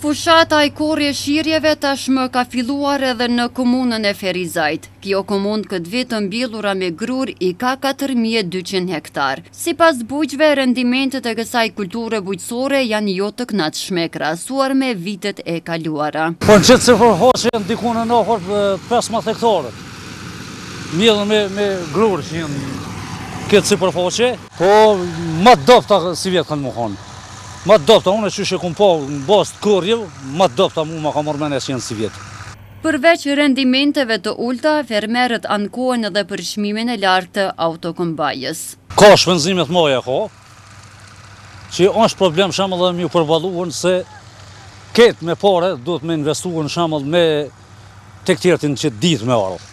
Fushata e korrje shirjeve tashmë ka filluar edhe në komunën e Ferizajt. Kjo komunë këtë vit të mbjellura me grurë i ka katër mijë e dyqind hektarë. Sipas bujqve, rendimentet e kësaj kulture bujqësore janë jo të kënaqshme krahasuar me vitet e kaluara. Po në qet sipërfaqe janë diku afër pesëmbëdhjetë hektarë mbjellur me grurë që janë në këtë sipërfaqe. Po ma të dobta si vjet kanë me kon. Ma të dobta unë qysh e këqyri po në bazë të korrjeve, ma të dobta mu ma merr mendja që janë si vjet. Përveç rendimenteve të ulëta, fermerët ankohen edhe për çmimin e lartë të autokombajës. Ka shpenzime të mëdha ka, që është problem shembull edhe me ju përballu se ketë me pare duhet me investu në shembull me, te tjerët në qit ditë me ardhë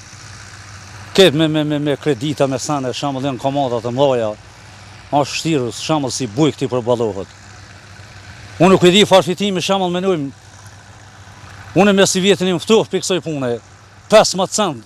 Ketë me me me me kredita me sene, shembull janë kamatat të mëdha. Është shtirë, shembull si bujk t'i përballojsh. Unë nuk e di çfarë fitimi shembull me nujmë. Unë me si vjetin jom ftoh prej kësoj pune. Pesëmdhet cent,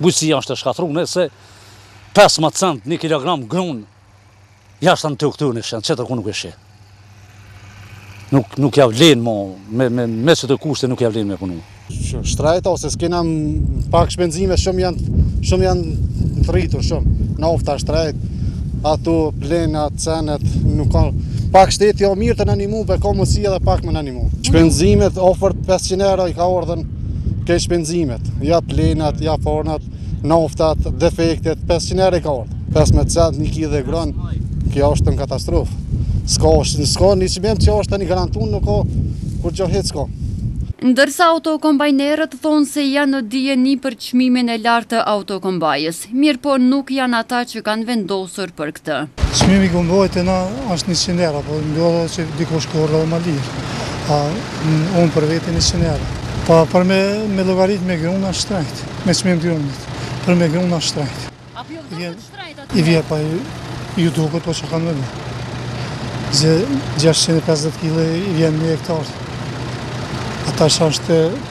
Bujqësia është e shkatrur në se 15 cent një kilogram grunë, lesh ton tu kqyr unë s'e sheh, tjetërkun nuk e sheh. Nuk, nuk ia vlen mo, me, me, me qeto kushte nuk ia vlen me punu. Shtrajta ose s'kena pak shpenzime shumë janë, shumë janë rritur shumë. Nafta shtrajt, ato plehnat, senet, nuk ka... Pak shteti o mirë të na nimu, po ka mujt edhe pak me na Shpenzimet afër 500 euro i ka ardhën krejt shpenzimet, ja plehnat, ja farnat, naftat, defektet, 500 euro i ka ordhën. 15 cent një kile grunë, kjo është një katastrofë. S'ka, s'ka një çmim që shteti e garanton, nuk ka kurgjo, hiç s'ka. Ndërsa autokombajnerët thonë se janë në dijeni për çmimin e lartë të autokombajës. Mirëpo nuk janë ata që kanë vendosur për këtë. Çmimi i kombajnës te na është njëqind euro, po ndodh që dikush korr edhe më lirë. A unë për vete njëqind euro. Po për me me llogarit me grunë është shtrenjtë, me çmim grunit. Për me grunë është shtrenjtë. A po ju duket shtrenjtë atyre? Normal, po ju duket po çka kanë me bërë. Gjashtëqind e pesëdhjetë kilë i vjen një hektar. Ata është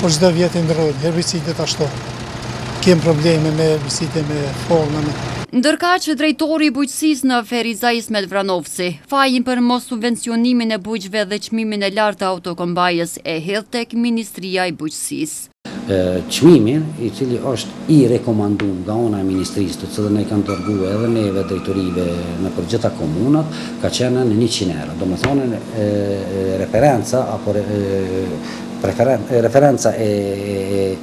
Po çdo vjet i ndrrojnë herbicidet ashtu. Kem probleme me herbicide me farën. Ndërkaq, drejtori i bujqësisë në Ferizaj Ismet Vranovci, fajin për mossubvencionimin e bujqve dhe çmimin e lartë të autokombajës e hedh tek Ministria e Bujqësisë. Çmimin, i cili është i rekomandu nga ana e Ministrisë, të cilën na i kanë dërgu edhe neve drejtorive nëpër gjitha komunat, ka qenë në njëqind euro. Domethënë, referenca apo Referenca e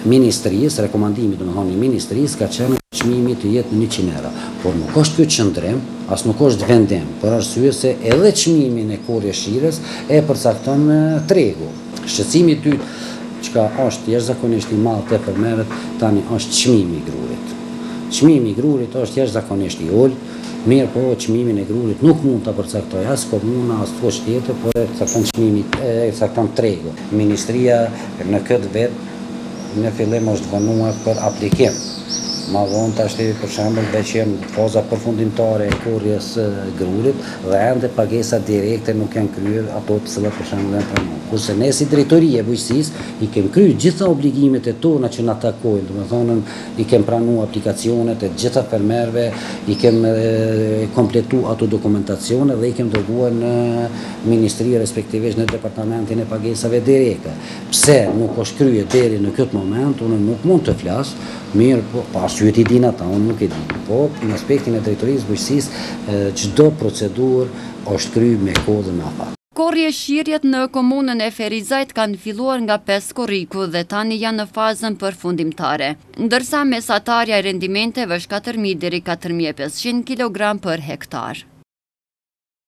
Ministrisë, rekomandimi domethënë i Ministrisë ka qenë që çmimi të jetë në njëqind euro, por nuk është ky qëndrim, as nuk është vendim, për arsye se edhe çmimin e korrje-shirjes e përcakton tregu. Shqetësimi i dytë, çka është jashtëzakonisht i madh te fermerët tani është çmimi i grurit. Çmimi i grurit është jashtëzakonisht i ulët, Mirëpo, çmimin e grurit nuk mund ta përcaktojë as komuna, as askush tjetër, por e cakton çmimi, e cakton tregu. Ministria në këtë vit në fillim është vonuar për aplikim. Ma vonë tashti, për shembull, veç jemi në fazën përfundimtare të korrjes së grurit dhe ende pagesat direkte nuk janë kryer, ato të cilat për shembull janë pranuar. Kurse ne si Drejtori e Bujqësisë i kemi kryer gjitha obligimet tona që na takojnë, domethënë I kem pranu aplikacionet e të gjithë fermerëve, i kem kompletu ato dokumentacione dhe i kem dërguar në ministri respektivisht në departamentin e pagesave direkte. Pse nuk është krye deri në këtë moment, unë nuk mund të flas, mirëpo, po arsyet i din ata, unë nuk e di. Po, në aspektin e drejtorisë bujqësisë, çdo procedurë është kry me kohë dhe me afat. Korrje-shirjet në komunën e Ferizajt kanë filluar nga pesë korriku dhe tani janë në fazën përfundimtare, ndërsa mesatarja e rendimenteve është katër mijë deri katër mijë e pesëqind kilogramë për hektar.